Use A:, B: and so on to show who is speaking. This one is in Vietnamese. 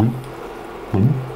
A: Đúng. Đúng.